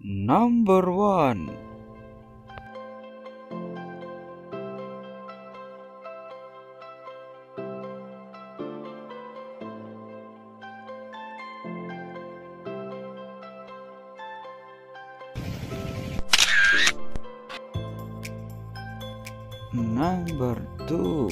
Number one. Number two.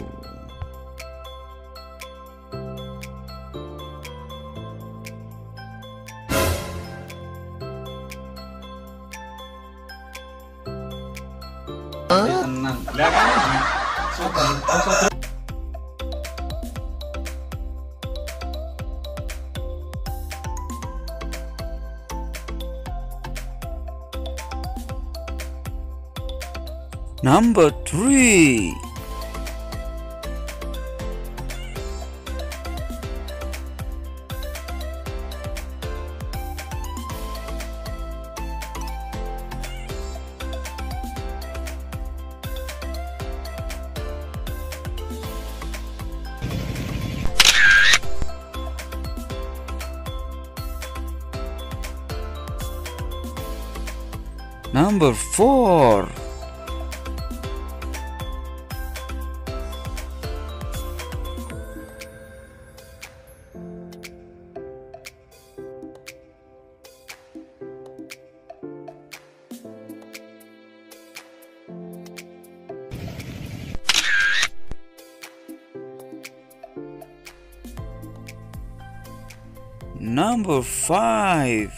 Number three. Number four. Number five.